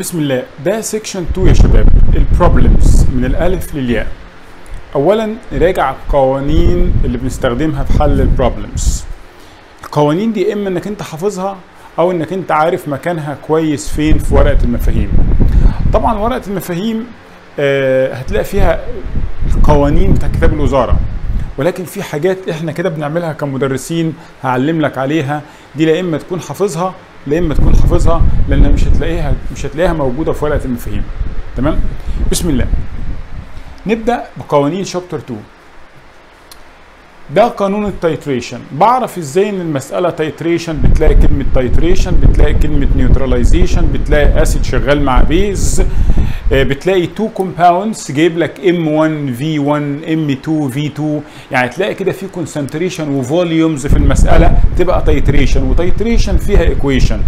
بسم الله. ده section 2 يا شباب. ال problems من الألف للياء. اولا نراجع القوانين اللي بنستخدمها في حل ال problems القوانين دي إما إنك أنت حافظها أو إنك أنت عارف مكانها كويس فين في ورقة المفاهيم. طبعا ورقة المفاهيم آه هتلاقي فيها القوانين بتاع كتاب الوزارة. ولكن في حاجات إحنا كده بنعملها كمدرسين هعلم لك عليها. دي لا إما تكون حافظها لا اما تكون حافظها؟ لأن مش هتلاقيها مش هتلاقيها موجودة في ورقة المفاهيم. تمام؟ بسم الله. نبدأ بقوانين chapter 2 ده قانون ال titration بعرف إزاي إن المسألة titration بتلاقي كلمة titration بتلاقي كلمة neutralization بتلاقي acid شغال مع base بتلاقي two compounds جايب لك M1 V1 M2 V2 يعني تلاقي كده في concentration و volumes في المسألة تبقى titration و titration فيها equation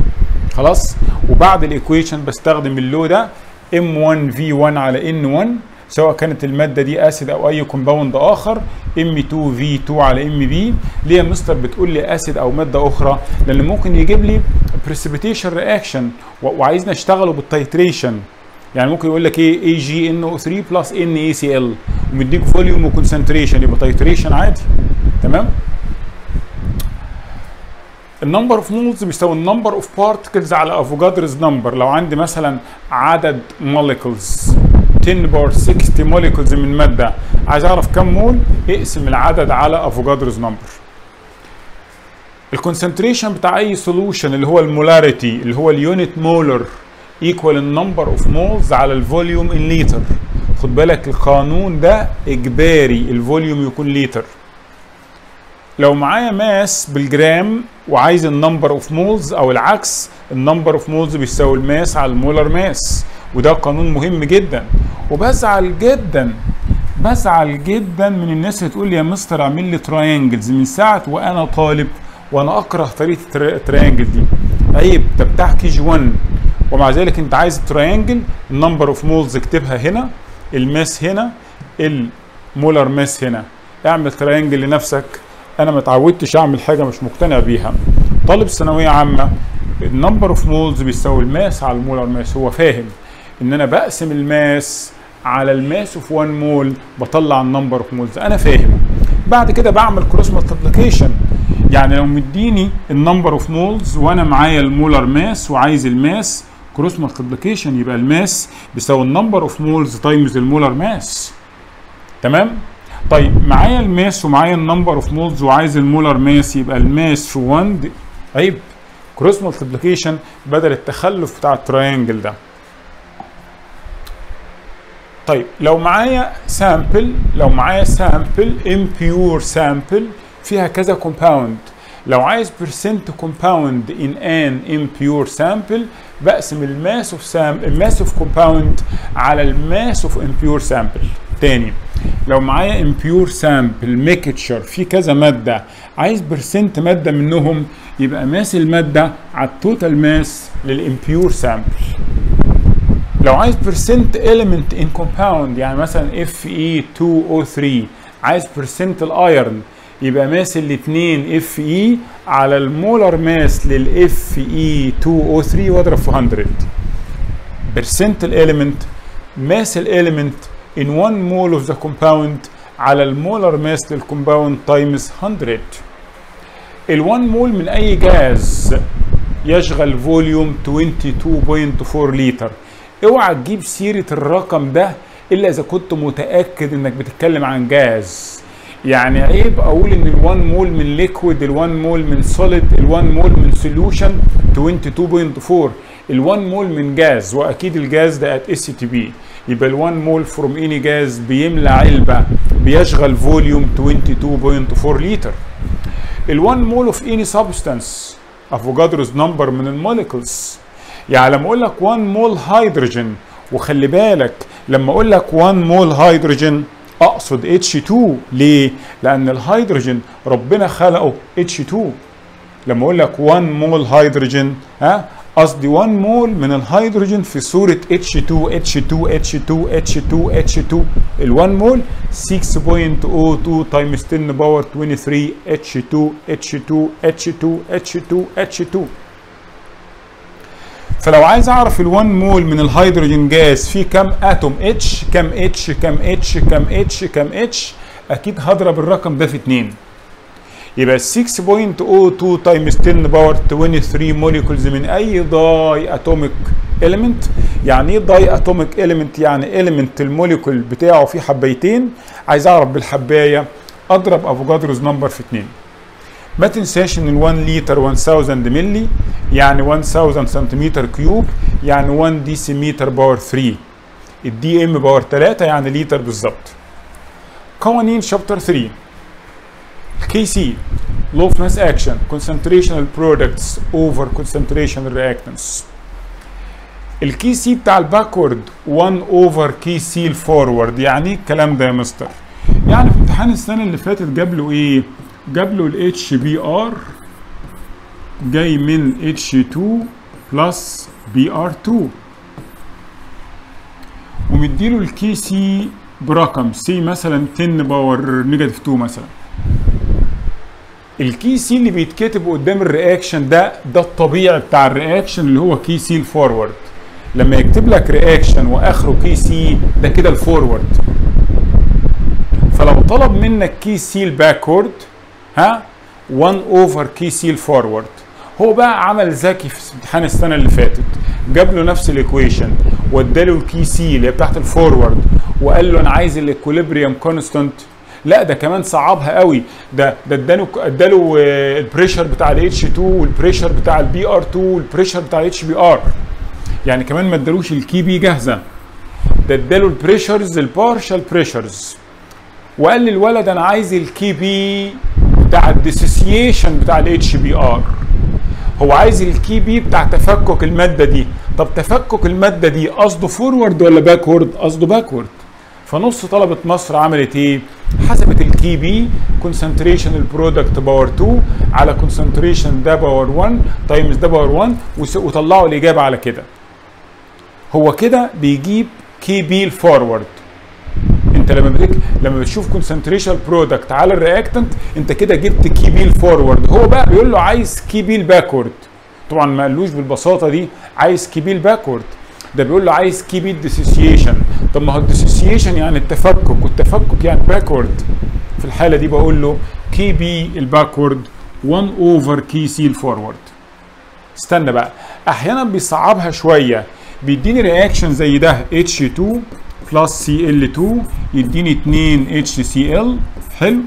خلاص؟ وبعد ال equation بستخدم ال law ده M1 V1 على N1 سواء كانت المادة دي acid أو أي compound آخر M2 V2 على MB ليه يا مستر بتقول لي acid أو مادة أخرى؟ لأن ممكن يجيب لي precipitation reaction وعايزنا أشتغله بال titration يعني ممكن يقول لك إيه؟ اي جي ان أو 3 بلس ان اي سي ال ومديك volume و concentration يبقى titration عادي. تمام؟ ال number of moles بيساوي ال number of particles على Avogadro's number لو عندي مثلا عدد molecules 10 power 60 molecules من مادة. عايز أعرف كم مول؟ اقسم العدد على Avogadro's number. ال concentration بتاع أي solution اللي هو ال molarity اللي هو ال unit molar equal ال number of moles على ال volume in liter خد بالك القانون ده إجباري ال volume يكون لتر لو معايا mass بالجرام وعايز ال number of moles أو العكس ال number of moles بيساوي ال mass على ال molar mass وده قانون مهم جدا. وبزعل جدا بزعل جدا من الناس اللي تقول لي يا مستر اعمل لي triangles من ساعة وأنا طالب وأنا أكره طريقه ال triangle دي. عيب ده بتاع KG 1 ومع ذلك أنت عايز triangle ال number of moles اكتبها هنا ال mass هنا ال molar mass هنا. اعمل triangle لنفسك. أنا ما اتعودتش أعمل حاجة مش مقتنع بيها. طالب ثانوية عامة ال number of moles بيساوي ال mass على ال molar mass. هو فاهم. إن أنا بقسم ال mass على ال mass of 1 مول بطلع ال number of moles أنا فاهم. بعد كده بعمل cross multiplication يعني لو مديني ال number of moles وأنا معايا ال molar mass وعايز ال mass cross multiplication يبقى ال mass بيساوي ال number of moles times ال molar mass تمام؟ طيب معايا ال mass ومعايا ال number of moles وعايز ال molar mass يبقى ال mass في 1 عيب cross multiplication بدل التخلف بتاع ال triangle ده. طيب لو معايا sample لو معايا sample impure sample فيها كذا compound لو عايز percent compound in an impure sample بقسم ال mass of sam ال mass of compound على ال mass of impure sample. تاني لو معايا impure sample mixture في كذا مادة. عايز percent مادة منهم يبقى mass المادة على ال total mass لل impure sample لو عايز percent element in compound يعني مثلا Fe2O3 عايز percent ال iron يبقى mass الاثنين Fe على ال molar mass لل Fe2O3 واضرب في 100 percent ال element mass ال element in 1 mole of the compound على ال molar mass لل compound times 100 ال 1 مول من أي جاز يشغل volume 22.4 لتر اوعى تجيب سيرة الرقم ده إلا إذا كنت متأكد إنك بتتكلم عن جاز. يعني عيب أقول إن ال1 مول من liquid ال1 مول من solid ال1 مول من solution 22.4 ال1 مول من جاز وأكيد الجاز ده at STP يبقى ال1 mole from any gas بيملى علبة بيشغل volume 22.4 لتر ال1 mole of any substance Avogadro's number من ال molecules. يعني لما أقول لك 1 مول هيدروجين وخلي بالك لما أقول لك 1 مول هيدروجين أقصد H2 ليه؟ لأن الهيدروجين ربنا خلقه H2 لما أقول لك 1 مول هيدروجين ها؟ قصدي 1 مول من الهيدروجين في صورة H2 H2 H2 H2 H2 ال 1 مول 6.02 times 10 power 23 H2 H2 H2 H2 H2 فلو عايز أعرف ال1 مول من ال hydrogen gas فيه كام atom H كام H كام H كام H كام H أكيد هضرب الرقم ده في 2 يبقى 6.02 times 10 power 23 molecules من أي diatomic element يعني إيه diatomic element يعني element ال molecule بتاعه فيه حبايتين عايز أعرف بالحباية أضرب Avogadro's number في 2 ما تنساش ان ال 1 لتر 1000 ملي يعني 1000 سنتيمتر cube يعني 1 ديسيمتر power 3 ال dm power 3 يعني لتر بالظبط. قوانين chapter 3 Kc law mass action concentration ال products over concentration ال reactants. ال Kc بتاع ال backward 1 over Kc ال forward يعني إيه الكلام ده يا مستر يعني في امتحان السنة اللي فاتت جاب له إيه؟ جاب له Br جاي من H2 plus Br2 ومديله ال Kc برقم سي مثلا 10 power negative 2 مثلا. ال Kc اللي بيتكتب قدام ال reaction ده ده الطبيعي بتاع ال reaction اللي هو Kc ال forward لما يكتب لك reaction وآخره Kc ده كده ال forward فلو طلب منك Kc ال backward ها؟ 1 over Kc ال forward هو بقى عمل ذكي في امتحان السنة اللي فاتت. جاب له نفس ال equation. واداله ال Kc اللي هي بتاعت ال forward وقال له أنا عايز ال equilibrium constant لا ده كمان صعبها قوي. ده ده اداله اداله ال pressure بتاع ال H2 وال pressure بتاع ال Br2 وال pressure بتاع ال HBr يعني كمان ما ادالوش ال Kp جاهزة. ده اداله ال pressures ال partial pressures وقال للولد أنا عايز ال Kp بتاع ال dissociation بتاع ال HBr هو عايز ال Kp بتاع تفكك المادة دي. طب تفكك المادة دي قصده forward ولا backward قصده backward فنص طلبة مصر عملت إيه؟ حسبت ال Kp concentration ال product power 2 على concentration ده power 1 times ده power 1 وطلعوا الإجابة على كده. هو كده بيجيب Kp ال forward انت لما بتك... لما بتشوف concentration product على ال reactant انت كده جبت Kp ال forward هو بقى بيقول له عايز Kp ال backward طبعا ما قالوش بالبساطة دي عايز Kp ال backward ده بيقول له عايز Kp ال dissociation طب ما هو ال dissociation يعني التفكك والتفكك يعني backward في الحالة دي بقول له Kp ال backward 1 over Kc ال forward استنى بقى أحيانا بيصعبها شوية. بيديني reaction زي ده H2 plus Cl2 يديني 2 HCl حلو.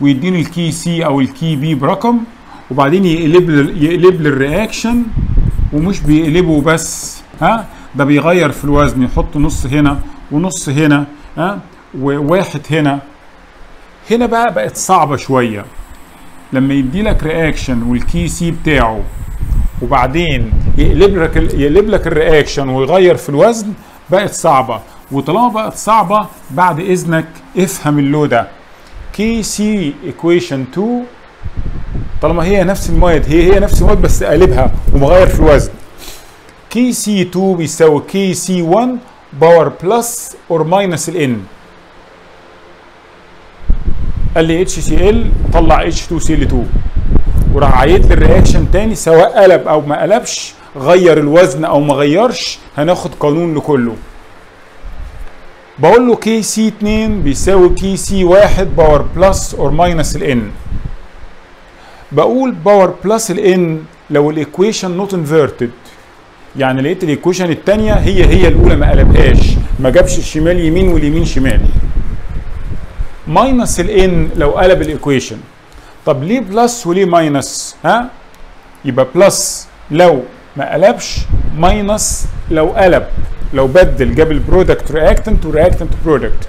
ويديني ال Kc أو ال Kp برقم. وبعدين يقلب يقلب لي ال reaction ومش بيقلبه بس ها؟ ده بيغير في الوزن يحط نص هنا ونص هنا ها؟ وواحد هنا. هنا بقى بقت صعبة شوية. لما يدي لك reaction وال Kc بتاعه وبعدين يقلب لك يقلب لك ال reaction ويغير في الوزن بقت صعبة. وطالما بقت صعبة بعد إذنك افهم ال law ده Kc equation 2 طالما هي نفس المواد هي هي نفس المواد بس قلبها ومغير في الوزن. Kc 2 بيساوي Kc 1 power plus or minus الـ n قال لي اتش سي ال طلع اتش 2 سي ال 2 وراح عيد لي ال reaction تاني سواء قلب أو ما قلبش غير الوزن أو ما غيرش هناخد قانون لكله. بقول له Kc 2 بيساوي Kc 1 power plus or minus الـ n بقول power plus الـ n لو ال equation not inverted يعني لقيت ال equation الثانية هي هي الأولى ما قلبهاش ما جابش الشمال يمين واليمين شمال. minus الـ n لو قلب ال equation طب ليه plus وليه minus ها؟ يبقى plus لو ما قلبش minus لو قلب لو بدل جاب ال product reactant و reactant product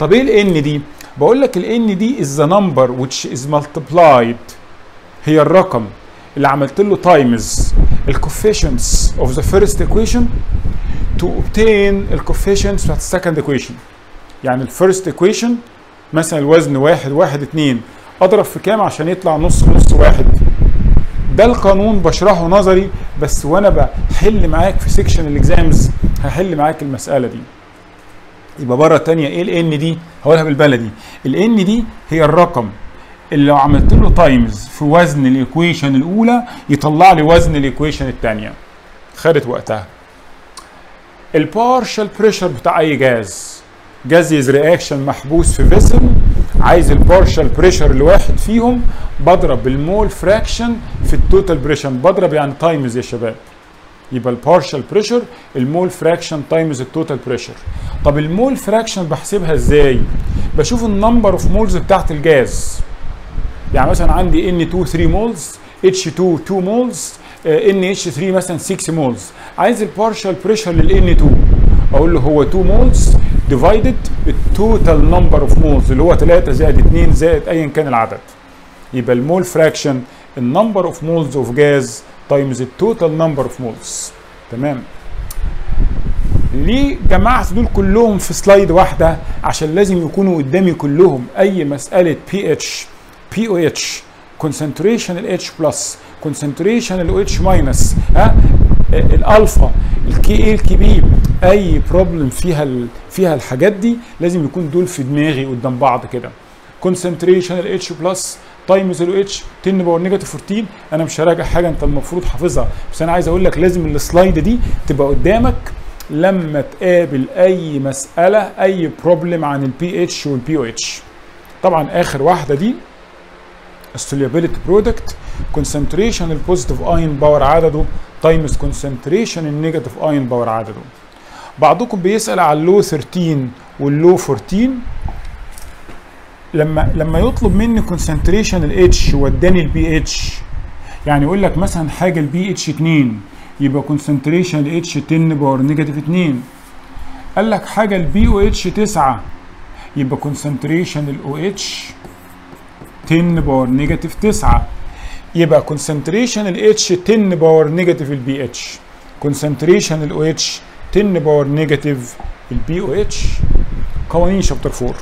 طب إيه الـ n دي؟ بقول لك الـ n دي is the number which is multiplied. هي الرقم اللي عملت له times ال coefficients of the first equation to obtain ال coefficients بتاعت ال second equation. يعني ال first equation مثلا الوزن واحد واحد اتنين. أضرب في كام عشان يطلع نص نص واحد؟ ده القانون بشرحه نظري بس وأنا بحل معاك في section ال exams هحل معاك المسألة دي. يبقى بره تانية إيه الـ n دي؟ هقولها بالبلدي. الـ n دي هي الرقم اللي لو عملت له times في وزن ال equation الأولى يطلع لي وزن ال equation الثانية خدت وقتها. ال partial pressure بتاع أي gas. gas is reaction محبوس في vessel عايز ال partial pressure لواحد فيهم بضرب ال mole fraction في ال total pressure بضرب يعني times يا شباب. يبقى ال partial pressure ال mole fraction times ال total pressure طب ال mole fraction بحسبها إزاي؟ بشوف ال number of moles بتاعت الجاز. يعني مثلا عندي N2 3 moles H2 2 moles NH3 مثلا 6 moles عايز ال partial pressure لل N2 أقول له هو 2 moles divided ال total number of moles اللي هو 3 زائد 2 زائد ايا كان العدد. يبقى ال mole fraction ال number of moles of gas times ال total number of moles تمام؟ ليه جمعت دول كلهم في slide واحدة؟ عشان لازم يكونوا قدامي كلهم. أي مسألة pH pOH concentration ال H plus concentration ال OH minus ها؟ ال alpha ال Ka ال Kb أي problem فيها. فيها الحاجات دي لازم يكون دول في دماغي قدام بعض كده. concentration ال H plus times ال OH 10 power negative 14 أنا مش هراجع حاجة أنت المفروض حافظها. بس أنا عايز أقول لك لازم ال slide دي تبقى قدامك لما تقابل أي مسألة أي problem عن البي اتش والبي أو اتش طبعا آخر واحدة دي ال solubility product concentration ال positive ion power عدده. times concentration ال negative ion power عدده. بعضكم بيسأل على ال law 13 وال law 14 لما لما يطلب مني concentration ال H واداني ال pH يعني يقول لك مثلا حاجة البي اتش 2 يبقى concentration ال H 10 power negative 2 قال لك حاجة البي أو اتش 9 يبقى concentration ال OH 10 power negative 9 يبقى concentration ال H 10 power negative ال pH concentration ال OH 10 power negative pOH قوانين chapter 4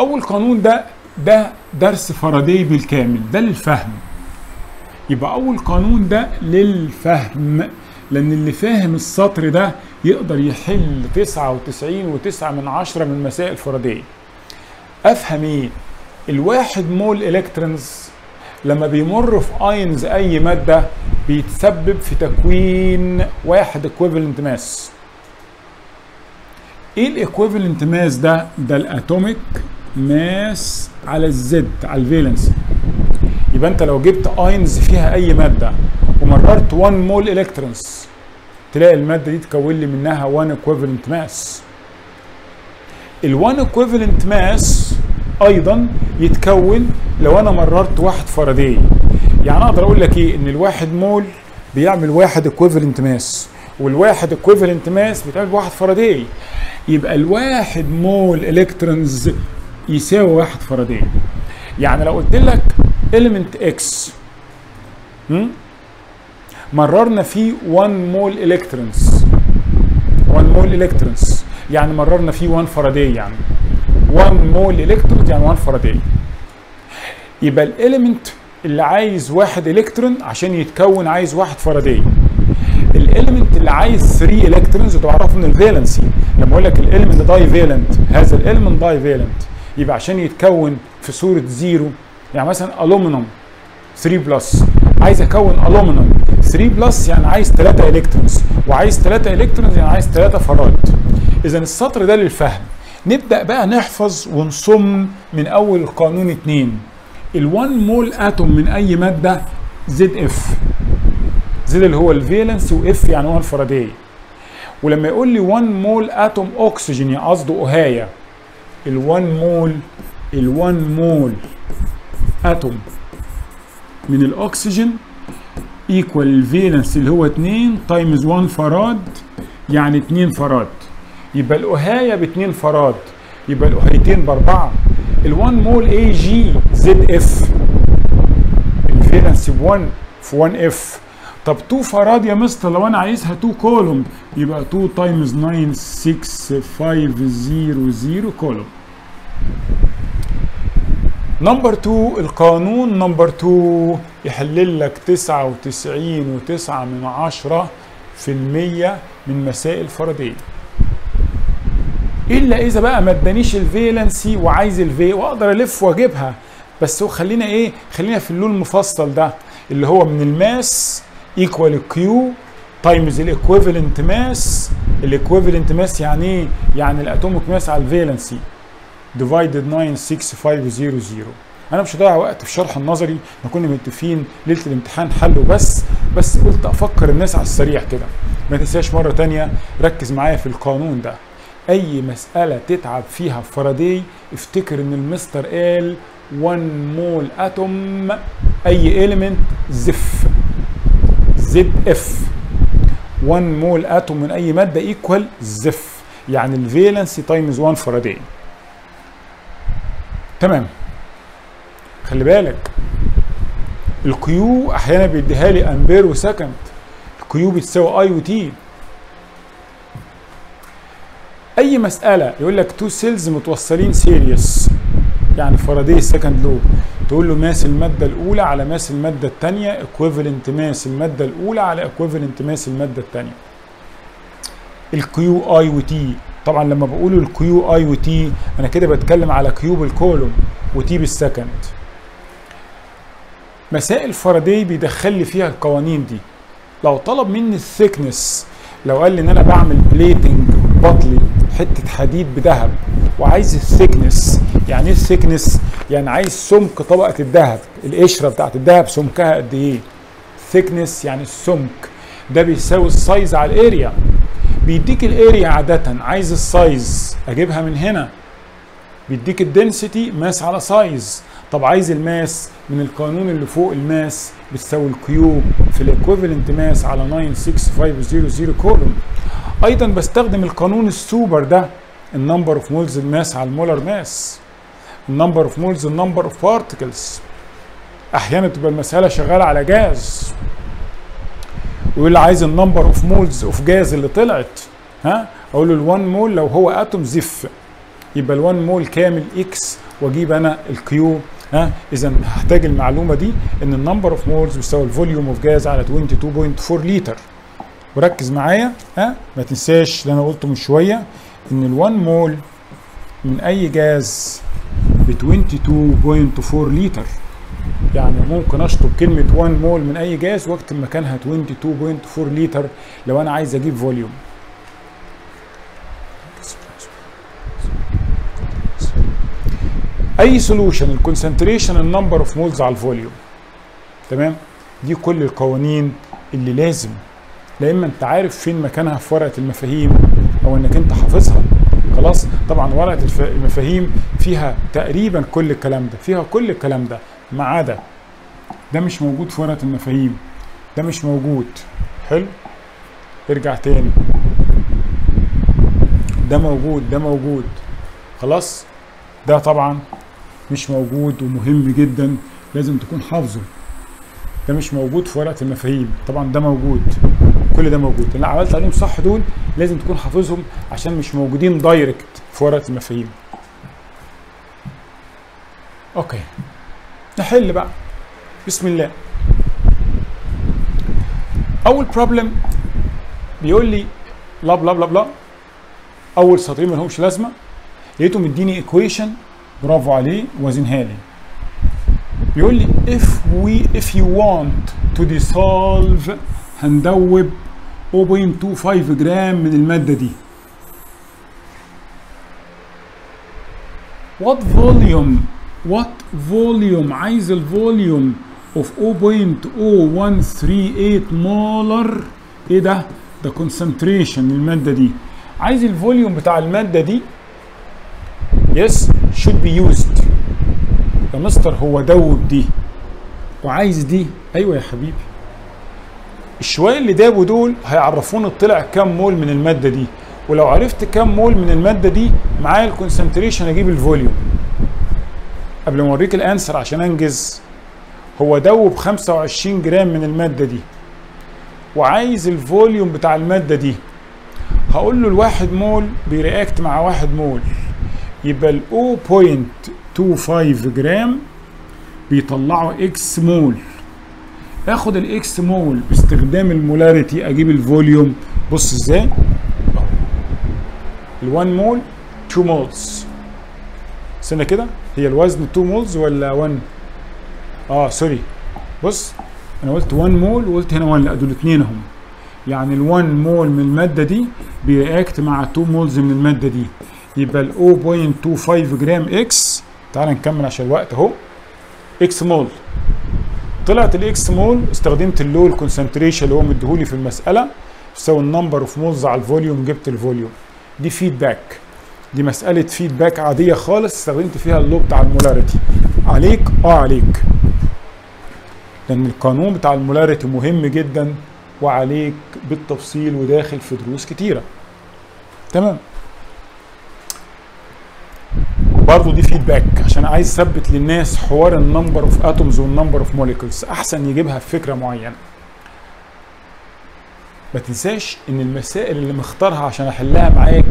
أول قانون ده ده درس فاراداي بالكامل ده للفهم. يبقى أول قانون ده للفهم لأن اللي فاهم السطر ده يقدر يحل 99 و9 من عشرة من مسائل فاراداي. أفهم إيه؟ الواحد mole electrons لما بيمر في ions أي مادة بيتسبب في تكوين واحد equivalent mass إيه ال equivalent mass ده؟ ده ال atomic mass على ال Z على ال valency يبقى أنت لو جبت ions فيها أي مادة ومررت 1 mole electrons تلاقي المادة دي تكون لي منها 1 equivalent mass ال1 equivalent mass أيضا يتكون لو أنا مررت واحد فاراداي يعني أقدر أقول لك إيه؟ إن الواحد مول بيعمل واحد equivalent mass والواحد equivalent mass بتعمل واحد فاراداي يبقى الواحد mole electrons يساوي واحد فاراداي يعني لو قلت لك element هم؟ مررنا فيه 1 mole electrons 1 mole electrons يعني مررنا فيه 1 فاراداي يعني. 1 mole electron يعني 1 فاراداي يبقى ال element اللي عايز واحد الكترون عشان يتكون عايز واحد فاراداي ال element اللي عايز 3 electrons تعرفوا من ال valency لما أقول لك ال element divalent هذا ال element divalent يبقى عشان يتكون في صورة zero يعني مثلا الومنيوم 3 plus عايز أكون الومنيوم 3 plus يعني عايز 3 electrons وعايز 3 electrons يعني عايز 3 فراد اذا السطر ده للفهم. نبدأ بقى نحفظ ونصم من أول قانون 2 ال1 mole atom من أي مادة؟ Z F Z اللي هو ال valence و F يعني 1 Faraday. ولما يقول لي 1 mole atom اكسجين يعني قصده O هايا ال1 مول ال1 مول atom من الاكسجين equal ال valence اللي هو 2 times 1 فراد يعني 2 فراد يبقى ال O هايا ب 2 فراد يبقى ال O هايتين بأربعة. ال1 mole Ag Z F ال valence ب 1 في 1 F طب 2 فراد يا مستر لو أنا عايزها 2 كولوم يبقى 2 times 9 6 5 0 0 كولوم number 2 القانون number 2 يحلل لك 99 و9 من من مسائل فردية إلا إذا بقى ما ادانيش ال valency وعايز ال V وأقدر ألف وأجيبها. بس خلينا إيه؟ خلينا في اللون المفصل ده اللي هو من الماس ايكوال الكيو تايمز الايكويفالنت ماس الايكويفالنت ماس يعني إيه؟ يعني ال atomic mass على ال valency divided 96500 أنا مش هضيع وقت في شرح النظري إحنا كنا متفقين ليلة الامتحان حله بس بس قلت أفكر الناس على السريع كده. ما تنساش مرة تانية ركز معايا في القانون ده. أي مسألة تتعب فيها في Faraday افتكر إن المستر قال 1 mole atom أي element ZF. Z F 1 mole atom من أي مادة equal ZF. يعني ال valency times 1 Faraday. تمام. خلي بالك. ال Q أحيانا بيديها لي امبير و second. ال Q بتساوي I و T أي مسألة يقول لك two cells متوصلين series يعني Faraday second law تقول له mass المادة الأولى على mass المادة الثانية equivalent mass المادة الأولى على equivalent mass المادة الثانية ال Q I و T طبعا لما بقول ال Q I و T أنا كده بتكلم على Q بال coulomb و T بال second. مسائل Faraday بيدخل لي فيها القوانين دي. لو طلب مني ال thickness لو قال لي إن أنا بعمل plating بطلي حتة حديد بذهب وعايز ال thickness يعني إيه ال thickness يعني عايز سمك طبقة الذهب القشرة بتاعت الذهب سمكها قد إيه؟ thickness يعني السمك. ده بيساوي ال size على ال area. بيديك ال area عادة. عايز ال size؟ أجيبها من هنا. بيديك ال density mass على size. طب عايز ال mass؟ من القانون اللي فوق ال mass بتساوي ال Q في ال equivalent mass على 96500 كولوم أيضا بستخدم القانون السوبر ده ال number of moles ال mass على ال molar mass. ال number of moles ال number of particles أحيانا تبقى المسألة شغالة على جاز. ويقول لي عايز ال number of moles of gas اللي طلعت. ها؟ أقول له ال1 مول لو هو atom ZF. يبقى ال1 مول كامل X وأجيب أنا ال Q ها؟ اذا هحتاج المعلومة دي إن ال number of moles بيساوي ال volume of gas على 22.4 لتر وركز معايا ها؟ ما تنساش اللي أنا قلته من شوية إن ال1 مول من أي جاز ب 22.4 لتر. يعني ممكن أشطب كلمة 1 مول من أي جاز وأكتب مكانها 22.4 لتر لو أنا عايز أجيب volume أي solution ال concentration ال number of moles على ال volume تمام؟ دي كل القوانين اللي لازم لا إما أنت عارف فين مكانها في ورقة المفاهيم أو إنك أنت حافظها. خلاص؟ طبعا ورقة المفاهيم فيها تقريبا كل الكلام ده فيها كل الكلام ده ما عدا ده مش موجود في ورقة المفاهيم. ده مش موجود. حلو؟ ارجع تاني. ده موجود ده موجود. خلاص؟ ده طبعا مش موجود ومهم جدا لازم تكون حافظه. ده مش موجود في ورقة المفاهيم. طبعا ده موجود. كل ده موجود. اللي عملت عليهم صح دول لازم تكون حافظهم عشان مش موجودين direct في ورقة المفاهيم. okay. نحل بقى. بسم الله. أول problem بيقول لي بلا بلا بلا بلا أول سطرين ما لهمش لازمة. لقيته مديني equation برافو عليه وزنها لي. بيقول لي if we if you want to dissolve هندوب 0.25 جرام من المادة دي. What volume what volume عايز ال volume of 0.0138 molar إيه ده? ده concentration المادة دي. عايز ال volume بتاع المادة دي؟ Yes should be used. يا مستر هو دوب دي. وعايز دي؟ أيوه يا حبيبي. الشوية اللي دابوا دول هيعرفونا طلع كام مول من المادة دي. ولو عرفت كام مول من المادة دي معايا ال concentration أجيب ال volume قبل ما أوريك ال answer عشان أنجز هو دوب 25 جرام من المادة دي. وعايز ال volume بتاع المادة دي. هقول له الواحد مول بي react مع واحد مول. يبقى ال 0.25 جرام بيطلعوا x مول. اخد ال x مول باستخدام ال molarity أجيب ال volume بص إزاي. ال1 مول 2 moles استنى كده. هي الوزن 2 moles ولا 1 آه sorry بص أنا قلت 1 مول وقلت هنا 1 لا دول اتنين أهم. يعني ال 1 مول من المادة دي بي react مع 2 moles من المادة دي. يبقى ال 0.25 جرام x تعال نكمل عشان الوقت أهو. x مول طلعت ال x مول استخدمت ال law ال concentration اللي هو مديهولي في المسألة تساوي ال number of moles على ال volume جبت ال volume. دي feedback دي مسألة feedback عادية خالص استخدمت فيها ال law بتاع ال molarity. عليك؟ آه عليك. لأن القانون بتاع ال molarity مهم جدا وعليك بالتفصيل وداخل في دروس كتيرة. تمام؟ برضه دي feedback عشان عايز أثبت للناس حوار ال number of atoms وال number of molecules أحسن يجيبها في فكرة معينة. ما تنساش إن المسائل اللي مختارها عشان أحلها معاك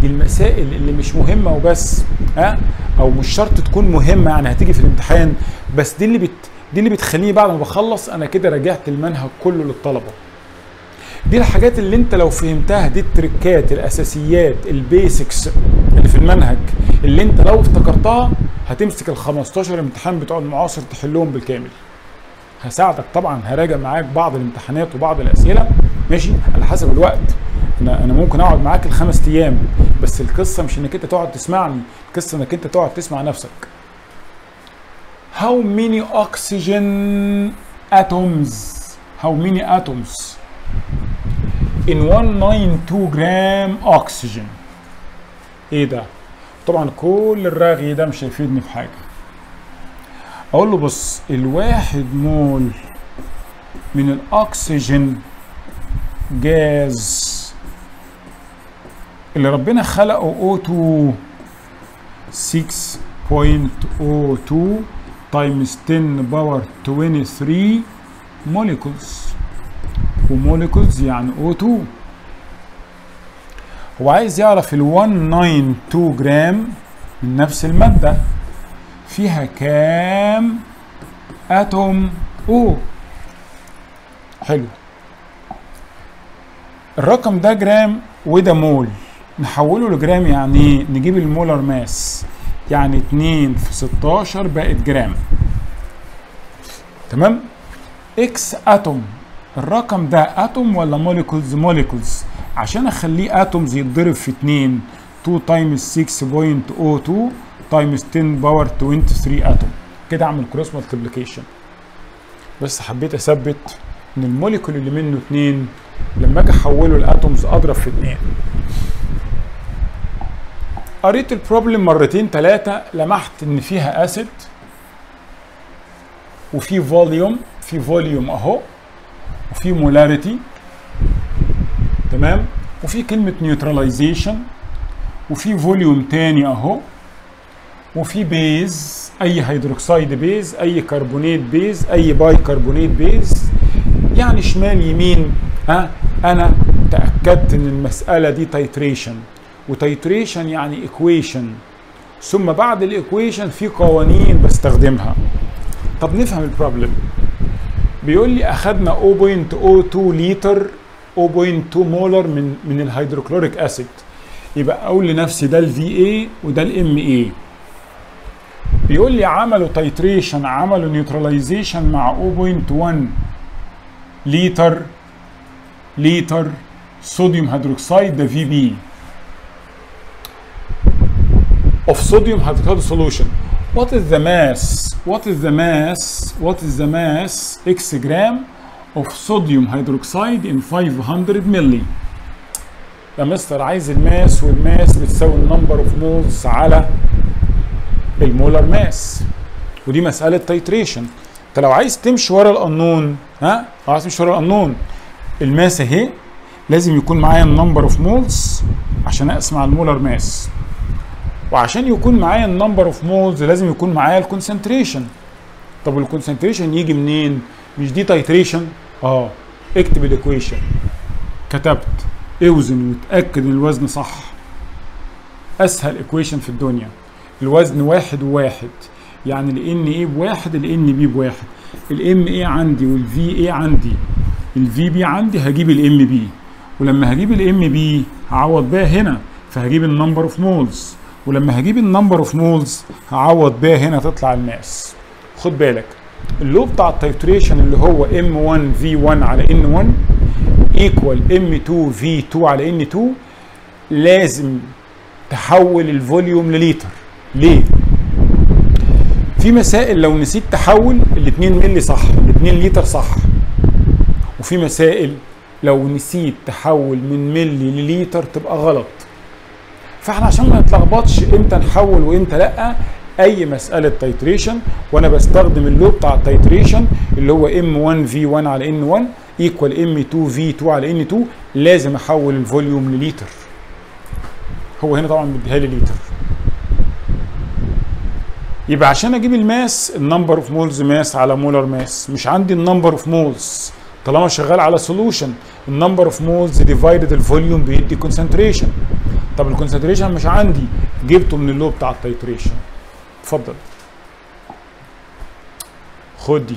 دي المسائل اللي مش مهمة وبس ها؟ أو مش شرط تكون مهمة يعني هتيجي في الامتحان. بس دي اللي بت دي اللي بتخليني بعد ما بخلص أنا كده راجعت المنهج كله للطلبة. دي الحاجات اللي انت لو فهمتها دي التركات الأساسيات البيسكس اللي في المنهج اللي انت لو افتكرتها هتمسك ال 15 امتحان بتوع المعاصر تحلهم بالكامل. هساعدك طبعا هراجع معاك بعض الامتحانات وبعض الأسئلة. ماشي؟ على حسب الوقت. أنا أنا ممكن أقعد معاك الخمس أيام بس القصة مش إنك أنت تقعد تسمعني القصة إنك أنت تقعد تسمع نفسك. How many oxygen atoms how many atoms in 192 جرام oxygen. إيه ده؟ طبعا كل الرغي ده مش هيفيدني في حاجة. أقول له بص الواحد مول من الأكسجين جاز اللي ربنا خلقه O2 6.02 times 10 power 23 molecules و molecules يعني O2 هو عايز يعرف ال 192 جرام من نفس المادة. فيها كام atom أو حلو. الرقم ده جرام وده مول. نحوله لجرام يعني إيه نجيب ال molar mass. يعني 2 في 16 بقت جرام. تمام؟ x atom. الرقم ده atom ولا molecules molecules عشان أخليه atoms يتضرب في 2 2 times 6.02 times 10 power 23 atom كده أعمل cross multiplication بس حبيت أثبت إن ال molecule اللي منه 2 لما أجي أحوله ل atoms أضرب في 2 قريت ال problem مرتين ثلاثة لمحت إن فيها acid وفي volume في volume أهو. وفي molarity تمام؟ وفي كلمة neutralization وفي volume تاني أهو وفي base أي hydroxide base أي كربونات base أي باي كربونات base يعني شمال يمين ها؟ أنا تأكدت إن المسألة دي titration و titration يعني equation ثم بعد ال equation في قوانين بستخدمها. طب نفهم ال problem بيقول لي أخدنا 0.02 لتر 0.2 molar من من ال hydrochloric acid. يبقى أقول لنفسي ده ال Va وده ال Ma بيقول لي عملوا titration عملوا neutralization مع 0.1 لتر لتر sodium hydroxide ده Vb of sodium hydroxide solution. What is the mass what is the mass what is the mass x gram of sodium hydroxide in 500 ملي يا مستر عايز ال mass وال mass بتساوي ال number of moles على ال molar mass ودي مسألة titration انت لو عايز تمشي ورا القانون ها؟ لو عايز تمشي ورا القانون ال mass اهي لازم يكون معايا ال number of moles عشان اقسم على ال molar mass وعشان يكون معايا ال number of moles لازم يكون معايا ال concentration طب ال concentration يجي منين؟ مش دي titration آه اكتب ال equation كتبت. اوزن وتأكد إن الوزن صح. أسهل equation في الدنيا. الوزن واحد وواحد. يعني ال na بواحد ال nb بواحد. ال Ma عندي وال Va عندي. ال Vb عندي هجيب ال Mb ولما هجيب ال Mb هعوض بيها هنا فهجيب ال number of moles ولما هجيب ال number of moles هعوض بيها هنا تطلع ال mass. خد بالك ال law بتاع ال titration اللي هو M1 V1 على N1 equal M2 V2 على N2 لازم تحول ال volume لليتر. ليه؟ في مسائل لو نسيت تحول ال 2 مللي صح ال 2 لتر صح. وفي مسائل لو نسيت تحول من ملي لليتر تبقى غلط. فاحنا عشان ما نتلخبطش إمتى نحول وامتى لأ أي مسألة titration وأنا بستخدم ال law بتاع ال titration اللي هو M1 V1 على N1 equal M2 V2 على N2 لازم أحول ال volume لليتر. هو هنا طبعا مديها لي لتر يبقى عشان أجيب ال mass ال number of moles mass على molar mass مش عندي ال number of moles طالما شغال على solution ال number of moles divided ال volume بيدي concentration طب ال concentration مش عندي جبته من ال law بتاع ال titration اتفضل. خد دي.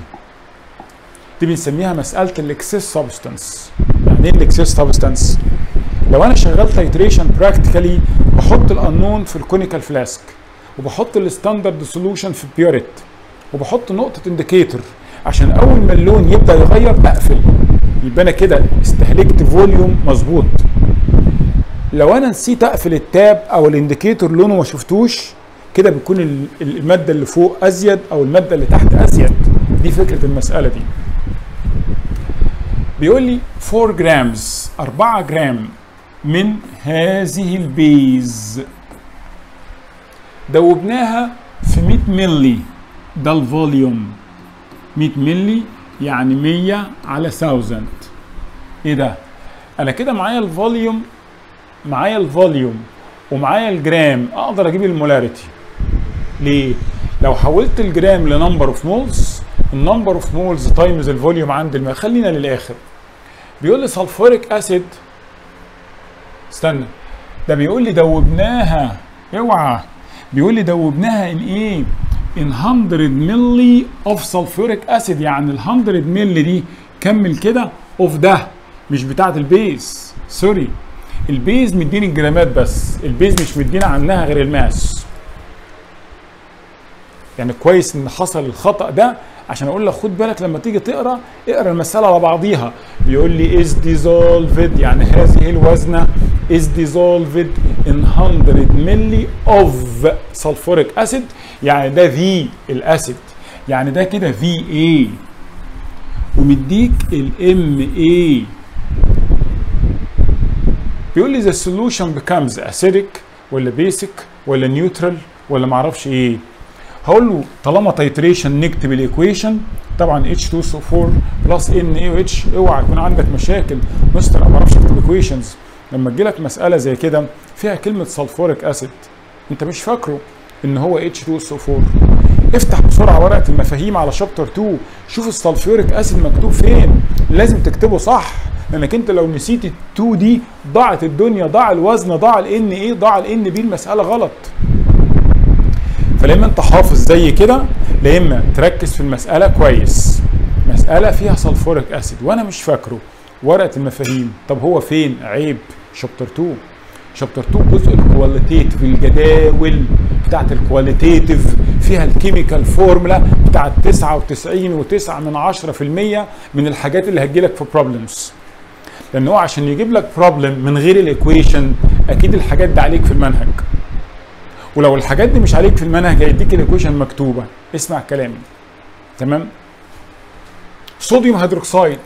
دي بنسميها مسألة ال excess substance يعني إيه ال excess substance لو أنا شغال titration practically بحط ال unknown في ال conical flask وبحط ال standard solution في burette وبحط نقطة indicator عشان أول ما اللون يبدأ يغير أقفل. يبقى أنا كده استهلكت volume مظبوط. لو أنا نسيت أقفل ال tap أو ال indicator لونه ما شفتوش كده بيكون المادة اللي فوق أزيد أو المادة اللي تحت أزيد. دي فكرة المسألة دي. بيقول لي 4 grams 4 جرام من هذه ال base. دوبناها في 100 ملي ده ال volume 100 ملي يعني 100 على 1000 إيه ده؟ أنا كده معايا ال volume معايا ال volume ومعايا الجرام أقدر أجيب ال molarity. ليه؟ لو حولت الجرام ل number of moles ال number of moles times ال volume عند الماء خلينا للآخر. بيقول لي sulfuric acid استنى. ده بيقول لي دوبناها اوعى. بيقول لي دوبناها إن إيه؟ إن 100 ملي of sulfuric acid يعني ال 100 ملي دي كمل كده of ده مش بتاعة ال base sorry ال base مديني الجرامات بس ال base مش مدينا عنها غير ال mass. يعني كويس إن حصل الخطأ ده عشان أقول لك خد بالك لما تيجي تقرا اقرا المساله على بعضيها. بيقول لي is dissolved يعني هذه الوزنة is dissolved in 100 ملي of sulfuric acid يعني ده في ال acid يعني ده كده V a ومديك ال M a بيقول لي the solution becomes acidic ولا basic ولا neutral ولا معرفش إيه. هقول له طالما titration نكتب ال equation طبعا H2SO4 plus NaOH اوعى يكون عندك مشاكل. مستر أنا ما أعرفش أكتب equations لما تجي لك مسألة زي كده فيها كلمة sulfuric acid أنت مش فاكره إن هو H2SO4 افتح بسرعة ورقة المفاهيم على chapter 2 شوف ال sulfuric acid مكتوب فين. لازم تكتبه صح لأنك أنت لو نسيت ال2 دي ضاعت الدنيا ضاع الوزن ضاع ال n a ضاع ال n b المسألة غلط. فلا اما انت حافظ زي كده لا اما تركز في المسألة كويس. مسألة فيها sulfuric acid وأنا مش فاكره. ورقة المفاهيم. طب هو فين؟ عيب. chapter 2 chapter 2 جزء ال qualitative الجداول بتاعت ال qualitative فيها ال chemical formula بتاعت 99 و9 من 10% من الحاجات اللي هتجيلك في problems لأن هو عشان يجيب لك problem من غير ال equation أكيد الحاجات دي عليك في المنهج. ولو الحاجات دي مش عليك في المنهج هيديك ال equation مكتوبة. اسمع كلامي. تمام؟ sodium hydroxide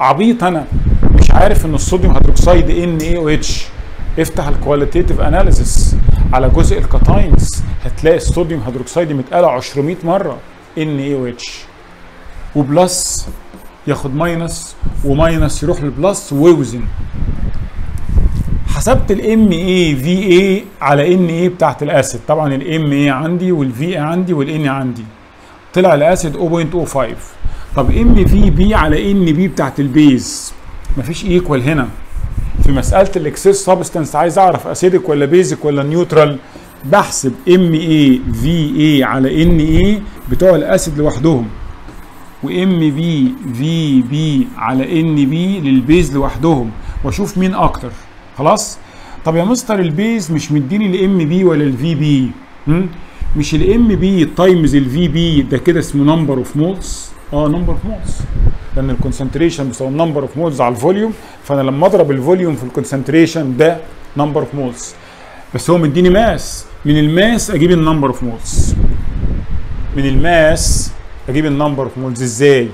عبيط أنا. مش عارف إن ال sodium hydroxide NaOH افتح ال qualitative analysis على جزء ال cations هتلاقي ال sodium hydroxide متقال 200 مرة. NaOH و plus ياخد minus و minus يروح لل plus ويوزن حسبت ال M a V a على n a بتاعت ال acid. طبعا ال M a عندي وال V a عندي وال n عندي. طلع ال acid 0.05 طب M V b على n b بتاعت ال base مفيش equal هنا. في مسألة ال excess substance عايز أعرف acidic ولا basic ولا neutral بحسب M a V a على n a بتوع ال acid لوحدهم. و M b V b على n b لل base لوحدهم. وأشوف مين أكتر. خلاص؟ طب يا mister ال base مش مديني ال M b ولا ال V b مش ال M b times ال V b ده كده اسمه number of moles آه number of moles لأن ال concentration بيساوي number of moles على ال volume فأنا لما أضرب ال volume في ال concentration ده number of moles بس هو مديني mass من ال mass أجيب ال number of moles من ال mass أجيب ال number of moles إزاي؟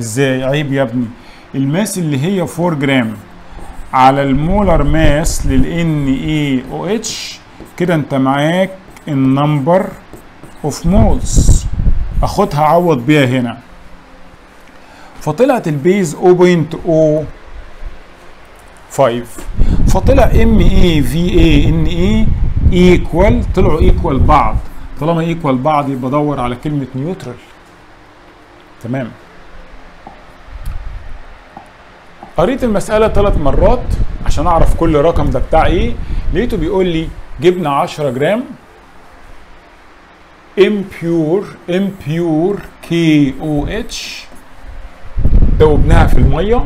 إزاي؟ عيب يا ابني. ال mass اللي هي 4 جرام على ال molar mass لل NaOH كده انت معاك ال number of moles اخدها اعوض بيها هنا. فطلعت ال base 0.05 فطلع M a V a n a equal طلعوا equal بعض. طالما equal بعض يبقى ادور على كلمة neutral تمام؟ قريت المسألة ثلاث مرات عشان أعرف كل رقم ده بتاع إيه لقيته بيقول لي جبنا 10 جرام impure impure KOH دوبناها في المية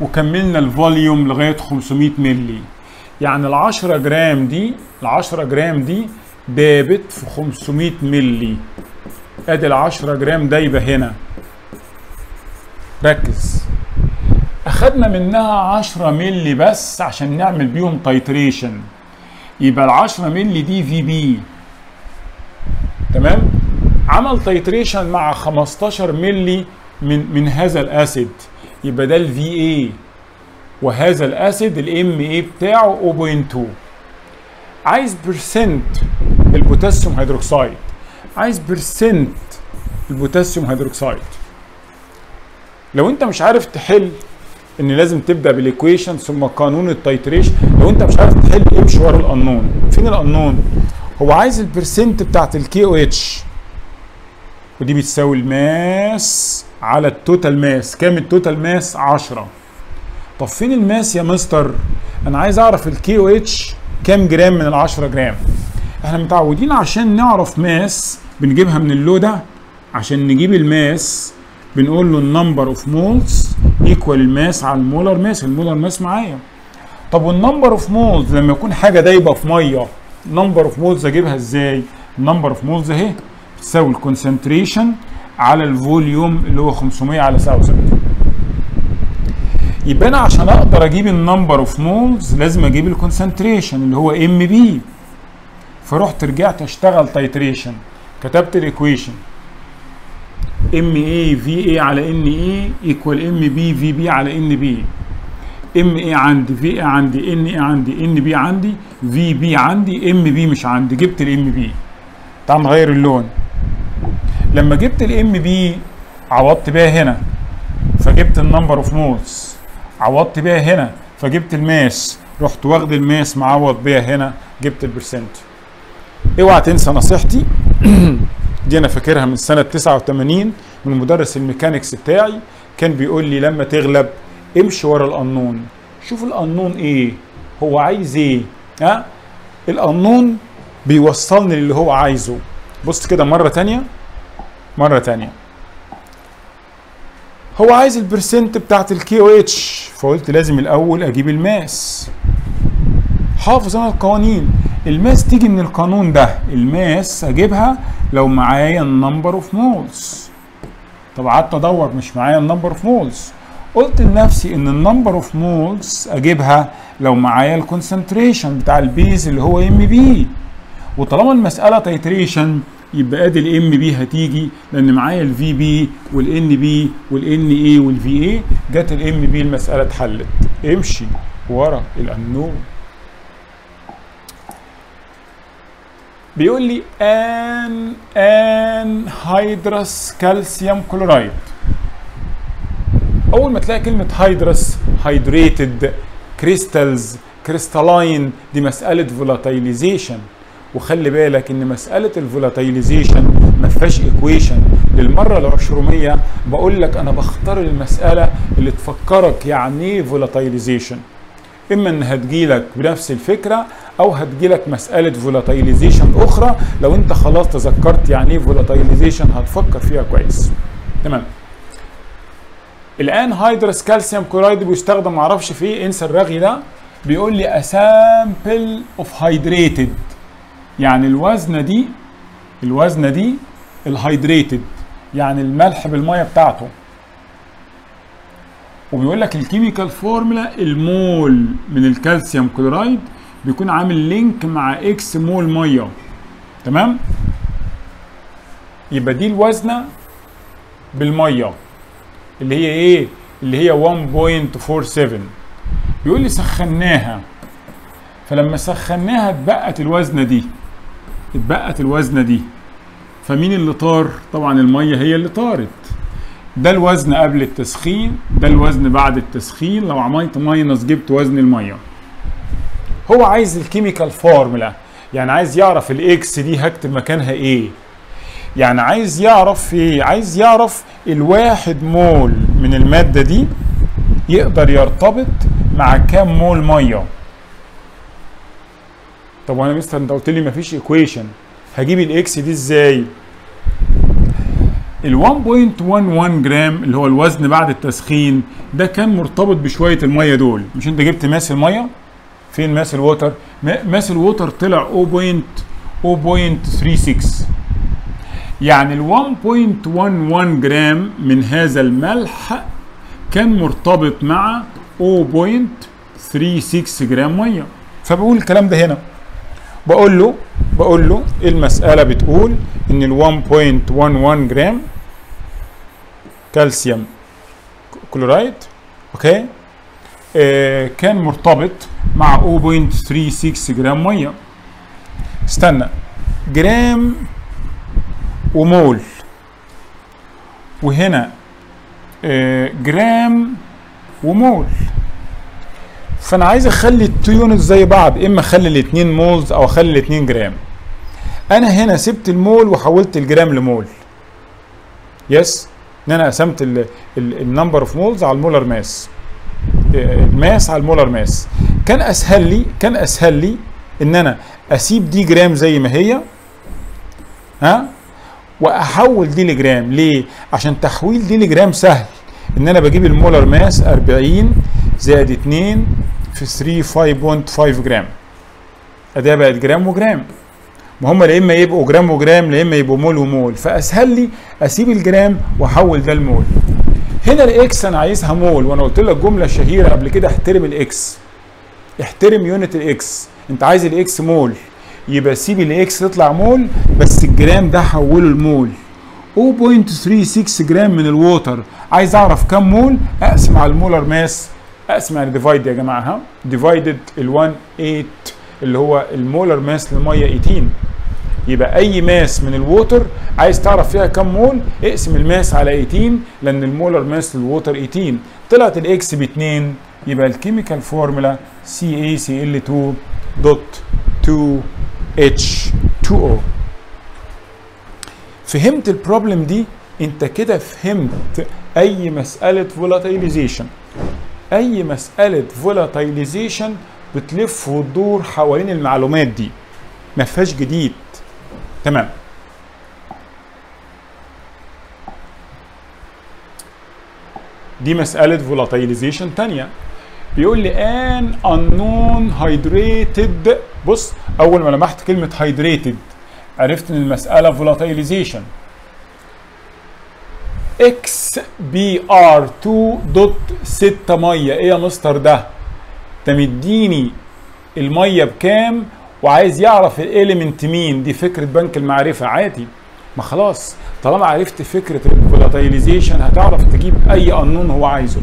وكملنا ال volume لغاية 500 ملي يعني ال 10 جرام دي ال 10 جرام دي دابت في 500 ملي أدي ال 10 جرام دايبة هنا. ركز. اخدنا منها 10 ملي بس عشان نعمل بيهم titration يبقى ال 10 ملي دي V b تمام؟ عمل titration مع 15 ملي من من هذا ال acid. يبقى ده ال Va وهذا ال acid ال Ma بتاعه 0.2 عايز percent ال potassium hydroxide عايز percent ال potassium hydroxide لو انت مش عارف تحل إن لازم تبدأ بال equation ثم قانون ال titration لو أنت مش عارف تحل امشي ورا القانون فين القانون هو عايز ال percent بتاعت ال KOH ودي بتساوي ال mass على ال total mass كام ال total mass 10 طب فين ال mass يا مستر؟ أنا عايز أعرف ال KOH كام جرام من ال 10 جرام. إحنا متعودين عشان نعرف mass بنجيبها من اللو ده عشان نجيب ال mass بنقول له ال number of moles equal ال mass على ال molar mass ال molar mass معايا. طب وال number of moles لما يكون حاجة دايبة في مية number of moles أجيبها إزاي؟ ال number of moles أهي بتساوي ال concentration على ال volume اللي هو 500 على 1000 يبقى أنا عشان أقدر أجيب ال number of moles لازم أجيب ال concentration اللي هو Mb فرحت رجعت أشتغل titration كتبت ال equation Ma Va على na equal Mb Vb على nb Ma عندي Va عندي na عندي nb عندي Vb عندي Mb مش عندي. جبت ال Mb تعال نغير اللون. لما جبت ال Mb عوضت بيها هنا فجبت ال number of moles عوضت بيها هنا فجبت ال mass رحت واخد ال mass معوض بيها هنا جبت ال percent اوعى تنسى نصيحتي. دي أنا فاكرها من سنة 89 من مدرس ال mechanics بتاعي كان بيقول لي لما تغلب امشي ورا القانون شوف القانون إيه؟ هو عايز إيه؟ ها؟ القانون بيوصلني للي هو عايزه. بص كده مرة تانية مرة تانية. هو عايز ال percent بتاعت ال KOH فقلت لازم الأول أجيب ال mass. حافظ أنا القوانين. ال mass تيجي من القانون ده. ال mass أجيبها لو معايا ال number of moles. طب قعدت ادور مش معايا ال number of moles. قلت لنفسي ان ال number of moles اجيبها لو معايا ال concentration بتاع ال base اللي هو Mb. وطالما المسألة titration يبقى ادي ال Mb هتيجي لأن معايا ال Vb وال nb وال na وال Va جت ال Mb المسألة اتحلت. امشي ورا القانون بيقول لي ان anhydrous calcium chloride أول ما تلاقي كلمة hydrous hydrated crystals crystalline دي مسألة volatilization وخلي بالك إن مسألة ال volatilization ما فيهاش equation للمرة العشرمية بقول لك أنا بختار المسألة اللي تفكرك يعني إيه volatilization إما إن هتجيلك بنفس الفكرة أو هتجيلك مسألة volatilization أخرى. لو أنت خلاص تذكرت يعني إيه volatilization هتفكر فيها كويس. تمام. ال anhydrous calcium chloride بيستخدم معرفش في إيه انسى الرغي ده بيقول لي a sample of hydrated يعني الوزنة دي الوزنة دي ال hydrated يعني الملح بالمية بتاعته. وبيقول لك ال chemical formula المول من ال calcium chloride بيكون عامل link مع X مول مية. تمام؟ يبقى دي الوزنة بالمية. اللي هي إيه؟ اللي هي 1.47 بيقول لي سخناها. فلما سخناها اتبقت الوزنة دي. اتبقت الوزنة دي. فمين اللي طار؟ طبعا المية هي اللي طارت. ده الوزن قبل التسخين ده الوزن بعد التسخين. لو عملت minus جبت وزن المية. هو عايز ال chemical formula يعني عايز يعرف ال X دي هكتب مكانها إيه يعني عايز يعرف إيه؟ عايز يعرف الواحد مول من المادة دي يقدر يرتبط مع كام مول مية. طب وأنا مستر أنت قلت لي مفيش equation هجيب ال X دي إزاي؟ ال 1.11 جرام اللي هو الوزن بعد التسخين ده كان مرتبط بشوية المية دول. مش انت جبت mass المية؟ فين mass ال water؟ mass ال water طلع 0.0.36 يعني ال 1.11 جرام من هذا الملح كان مرتبط مع 0.36 جرام مية. فبقول الكلام ده هنا. بقول له بقول له المسألة بتقول إن ال 1.11 جرام calcium. chloride okay؟ آه كان مرتبط مع 0.36 جرام مية. استنى جرام ومول. وهنا آه جرام ومول. فأنا عايز أخلي ال two units زي بعض إما أخلي الاثنين moles أو أخلي الاثنين جرام. أنا هنا سبت المول وحولت الجرام لمول. بس إن أنا قسمت ال number of moles على ال molar mass. ال mass على ال molar mass. كان أسهل لي كان أسهل لي إن أنا أسيب دي جرام زي ما هي ها وأحول دي لجرام. ليه؟ عشان تحويل دي لجرام سهل. إن أنا بجيب ال molar mass 40 زائد 2 في 3 5.5 جرام. اداه بقت جرام وجرام. ما هم لا إما يبقوا جرام وجرام لا إما يبقوا مول ومول. فأسهل لي أسيب الجرام وأحول ده لمول. هنا ال X أنا عايزها مول وأنا قلت لك جملة شهيرة قبل كده احترم X احترم unit ال X. أنت عايز ال X مول. يبقى سيب ال X تطلع مول بس الجرام ده حوله لمول 0.36 جرام من ال water. عايز أعرف كم مول؟ أقسم على ال molar mass. أقسم على divide يا جماعة ها؟ divided ال 1 8 اللي هو ال molar mass للمية 18 يبقى أي mass من ال water عايز تعرف فيها كم مول اقسم ال mass على 18 لأن ال molar mass لل water 18 طلعت ال X ب 2 يبقى ال chemical formula CaCl2 dot 2H2O فهمت ال problem دي؟ انت كده فهمت أي مسألة volatilization أي مسألة volatilization بتلف وتدور حوالين المعلومات دي. ما فيهاش جديد. تمام. دي مسألة volatilization تانية. بيقول لي ان unknown hydrated بص أول ما لمحت كلمة hydrated عرفت إن المسألة volatilization X Br 2 dot 6 مية. إيه يا مستر ده؟ مديني المية بكام وعايز يعرف ال element مين؟ دي فكرة بنك المعرفة. عادي. ما خلاص. طالما عرفت فكرة ال volatilization هتعرف تجيب أي قانون هو عايزه.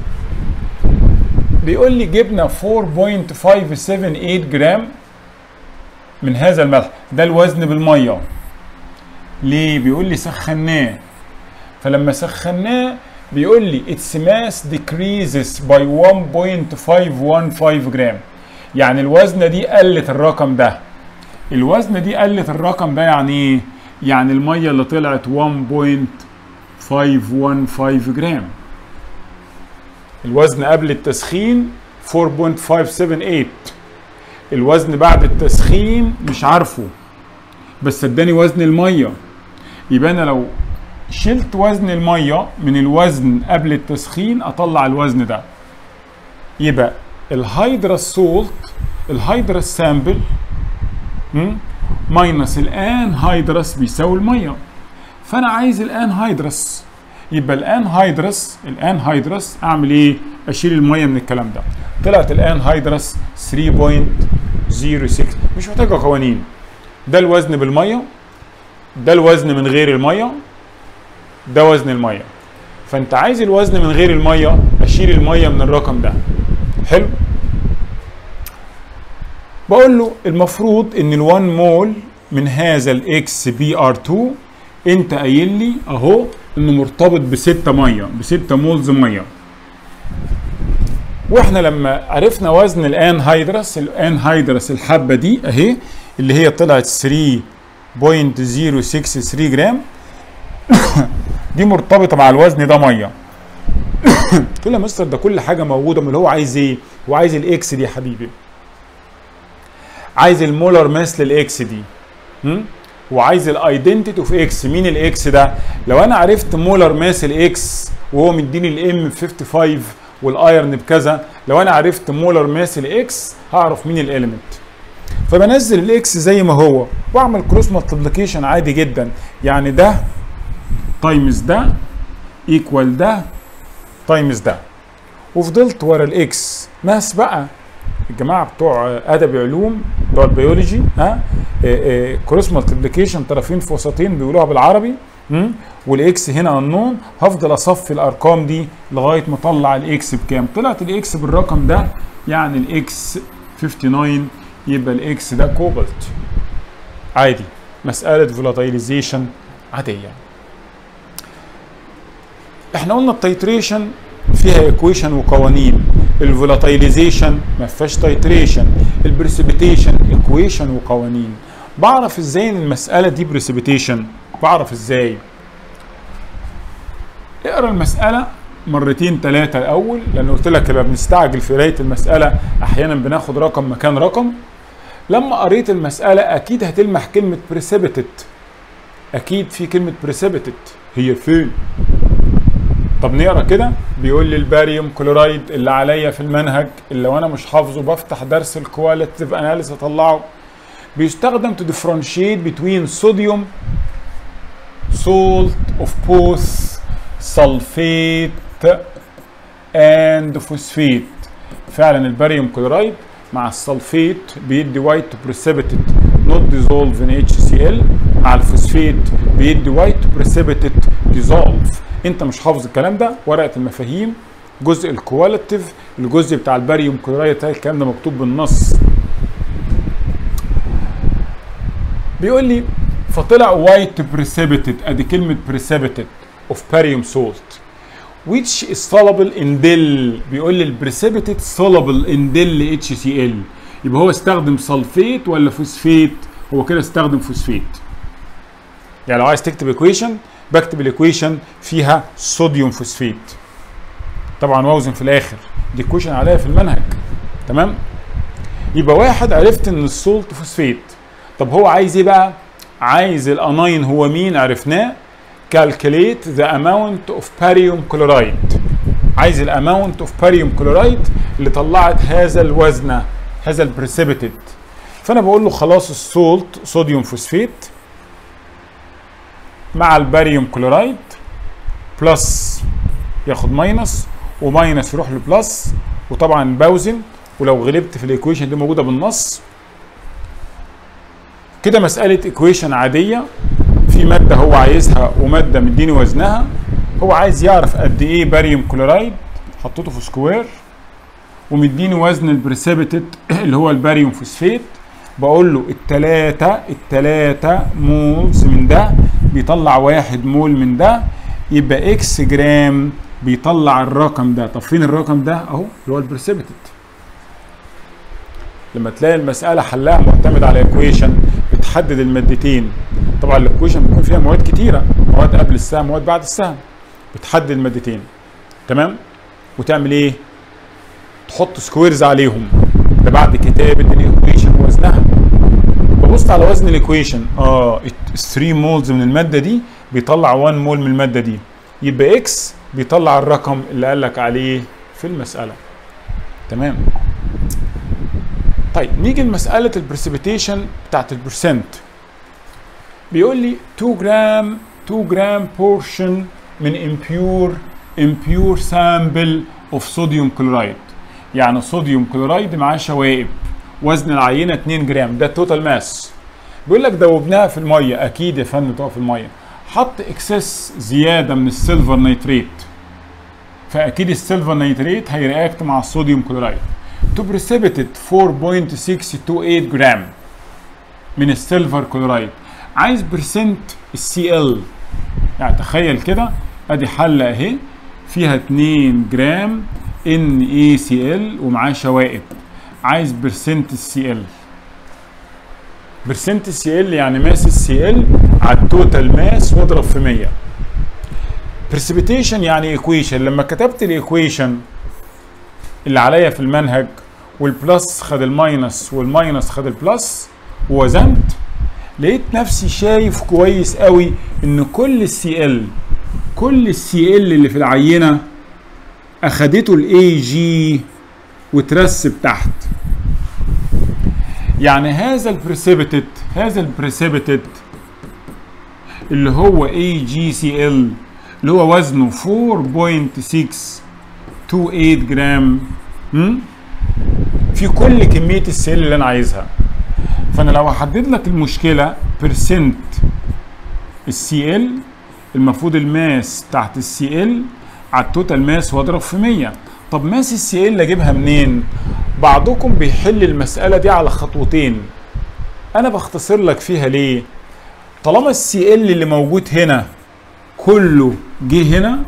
بيقول لي جبنا 4.578 جرام من هذا الملح. ده الوزن بالمية. ليه؟ بيقول لي سخناه. فلما سخناه بيقول لي its mass decreases by 1.515 جرام يعني الوزنة دي قلت الرقم ده. الوزنة دي قلت الرقم ده يعني إيه؟ يعني المية اللي طلعت 1.515 جرام الوزن قبل التسخين 4.578 الوزن بعد التسخين مش عارفه بس اداني وزن المية. يبقى أنا لو شلت وزن المية من الوزن قبل التسخين أطلع الوزن ده. يبقى ال hydrated salt ال hydrated sample minus ال anhydrous بيساوي المية. فأنا عايز الآن هيدرس. يبقى الآن هيدرس الآن هيدرس أعمل إيه؟ أشيل المية من الكلام ده. طلعت الآن هيدرس 3.06 مش محتاجة قوانين. ده الوزن بالمية ده الوزن من غير المية. ده وزن المية. فأنت عايز الوزن من غير المية أشيل المية من الرقم ده. حلو؟ بقول له المفروض إن ال1 مول من هذا ال X Br 2 أنت قايل لي أهو إنه مرتبط ب 6 مية ب 6 moles مية. وإحنا لما عرفنا وزن ال anhydrous ال anhydrous الحبة دي أهي اللي هي طلعت 3.063 جرام دي مرتبطة مع الوزن ده مية. الله يا مستر ده كل حاجة موجودة اللي هو عايز إيه؟ هو عايز ال X دي يا حبيبي. عايز ال molar mass لل X دي. م? وعايز ال identity of X مين ال X ده؟ لو أنا عرفت molar mass ال X وهو مديني ال Mn ب 55 وال iron بكذا لو أنا عرفت molar mass ال X هعرف مين ال element فبنزل ال X زي ما هو وأعمل cross multiplication عادي جدا. يعني ده times ده equal ده times ده وفضلت ورا ال X ماس بقى؟ الجماعة بتوع ادبي علوم بتوع البيولوجي ها؟ cross multiplication طرفين في وسطين بيقولوها بالعربي. والاكس هنا النون هفضل أصفي الأرقام دي لغاية ما اطلع ال X بكام؟ طلعت ال X بالرقم ده يعني ال X 59 يبقى ال X ده كوبالت عادي. مسألة volatilization عادية. إحنا قلنا ال titration فيها equation وقوانين. ال volatilization ما فيهاش titration ال precipitation equation وقوانين. بعرف إزاي إن المسألة دي precipitation بعرف إزاي؟ اقرأ المسألة مرتين ثلاثة الأول لأن قلت لك لما بنستعجل في قراية المسألة أحيانا بناخد رقم مكان رقم. لما قريت المسألة أكيد هتلمح كلمة precipitate أكيد في كلمة precipitate هي فين؟ طب نقرأ كده. بيقول لي ال barium chloride اللي عليا في المنهج اللي لو أنا مش حافظه بفتح درس ال qualitative analysis أطلعه. بيستخدم to differentiate between sodium salt of both sulfate and phosphate. فعلا ال barium chloride مع ال sulfate بيدي white precipitate not dissolve in HCl مع الفوسفيت بيدي white precipitate dissolve. انت مش حافظ الكلام ده. ورقة المفاهيم جزء ال qualitative الجزء بتاع ال barium chloride الكلام ده مكتوب بالنص. بيقول لي فطلع white precipitate ادي كلمة precipitate of barium salt which is soluble in dil بيقول لي ال precipitate soluble in dil HCl يبقى هو استخدم sulfate ولا فوسفيت هو كده استخدم فوسفيت يعني لو عايز تكتب equation بكتب ال equation فيها sodium phosphate. طبعا واوزن في الآخر. دي equation عليها في المنهج. تمام؟ يبقى واحد عرفت إن ال salt phosphate. طب هو عايز إيه بقى؟ عايز ال anion هو مين؟ عرفناه. calculate the amount of barium chloride. عايز ال amount of barium chloride اللي طلعت هذا الوزن هذا ال precipitate فأنا بقول له خلاص ال salt sodium phosphate. مع ال barium chloride plus ياخد minus و minus يروح ل plus. وطبعا بوزن ولو غلبت في ال equation دي موجودة بالنص. كده مسألة equation عادية. في مادة هو عايزها ومادة مديني وزنها. هو عايز يعرف قد إيه barium chloride. حطيته في square. ومديني وزن ال precipitate اللي هو ال barium phosphate. بقول له التلاتة التلاتة moles من ده. بيطلع واحد مول من ده يبقى x جرام بيطلع الرقم ده. طب فين الرقم ده؟ أهو اللي هو ال precipitate لما تلاقي المسألة حلها معتمد على equation بتحدد المادتين. طبعا ال equation بيكون فيها مواد كتيرة مواد قبل السهم مواد بعد السهم. بتحدد المادتين. تمام؟ وتعمل إيه؟ تحط squares عليهم. ده بعد وزنها ببص على وزن ال equation. آه 3 moles من المادة دي بيطلع 1 مول من المادة دي. يبقى x بيطلع الرقم اللي قال لك عليه في المسألة. تمام؟ طيب نيجي لمسألة ال precipitation بتاعت ال percent بيقول لي 2 جرام 2 جرام portion من impure impure sample of sodium chloride يعني sodium chloride معاه شوائب. وزن العينة 2 جرام. ده ال total mass بيقول لك دوبناها في المية. أكيد يا فندم تقف في المية. حط excess زيادة من ال silver nitrate. فأكيد ال silver nitrate هي react مع ال sodium chloride. to precipitate 4.628 جرام من ال silver chloride. عايز percent ال Cl يعني تخيل كده. أدي حلة أهي. فيها 2 جرام NaCl ومعاه شوائب. عايز percent ال Cl percent ال Cl يعني mass ال Cl على ال total mass واضرب في 100 precipitation يعني equation لما كتبت ال equation اللي عليا في المنهج وال plus خد ال minus وال minus خد ال plus ووزنت لقيت نفسي شايف كويس قوي إن كل ال Cl كل ال Cl اللي في العينة أخدته الاي جي وترسب تحت يعني هذا ال precipitate هذا ال precipitate اللي هو AgCl اللي هو وزنه 4.628 جرام? في كل كمية ال Cl اللي أنا عايزها. فأنا لو احدد لك المشكلة percent ال Cl المفروض ال mass تحت ال Cl على ال total mass واضرب في 100 طب mass ال Cl أجيبها منين؟ بعضكم بيحل المسألة دي على خطوتين. أنا بختصر لك فيها ليه؟ طالما ال Cl اللي موجود هنا كله جه هنا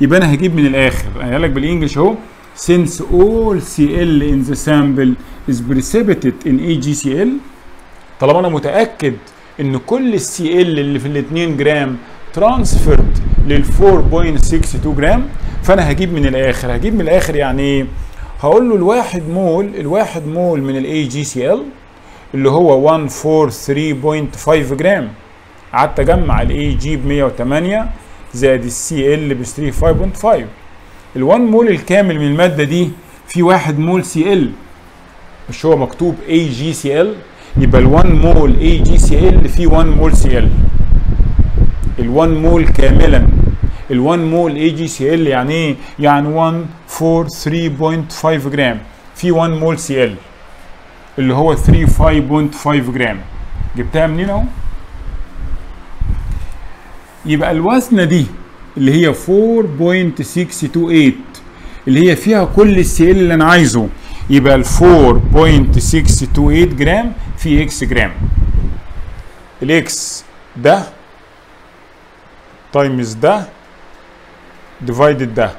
يبقى أنا هجيب من الآخر. أنا لك بال English أهو since all CL in the sample is precipitate in AgCl طالما أنا متأكد إن كل ال Cl اللي في ال 2 جرام transferred لل 4.62 جرام فأنا هجيب من الآخر. هجيب من الآخر يعني إيه هقول له الواحد مول الواحد مول من ال AgCl اللي هو 143.5 جرام. قعدت أجمع الاي جي ب 108 زائد ال Cl ب 35.5 ال 1 مول الكامل من المادة دي في 1 mole Cl مش هو مكتوب AgCl يبقى ال 1 mole AgCl في 1 mole Cl ال 1 مول كاملا ال 1 mole AgCl يعني إيه؟ يعني 143.5 جرام في 1 mole Cl اللي هو 35.5 جرام جبتها منين أهو؟ يبقى الوزنة دي اللي هي 4.628 اللي هي فيها كل ال Cl اللي أنا عايزه يبقى ال 4.628 جرام في x جرام ال x ده times ده divided ده.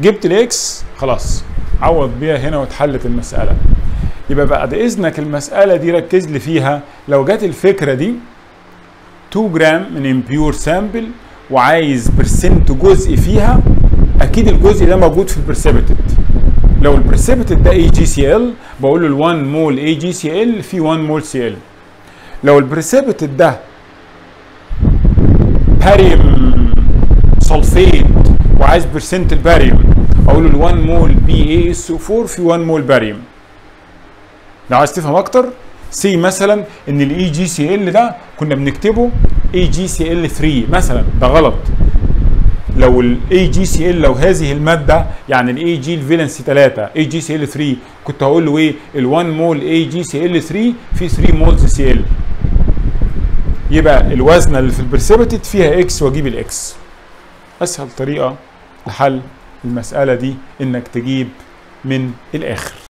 جبت ال x خلاص. عوض بيها هنا واتحلت المسألة. يبقى بعد إذنك المسألة دي ركز لي فيها. لو جت الفكرة دي 2 جرام من impure sample وعايز percent جزء فيها أكيد الجزء ده موجود في ال precipitate لو ال precipitate ده AgCl بقول له ال 1 mole AgCl في 1 mole Cl لو ال precipitate ده barium sulfate وعايز percent الباريوم أقول له ال 1 مول بي اي اس أو 4 في 1 مول باريوم لو عايز تفهم أكتر سي مثلا إن ال AgCl ده كنا بنكتبه اي جي سي ال 3 مثلا ده غلط. لو ال AgCl لو هذه المادة يعني ال Ag ال valency 3 AgCl3 كنت هقول له إيه؟ ال 1 مول اي جي سي ال 3 في 3 مولز سي ال يبقى الوزنه اللي في ال precipitate فيها X وأجيب ال X أسهل طريقة لحل المسألة دي إنك تجيب من الآخر.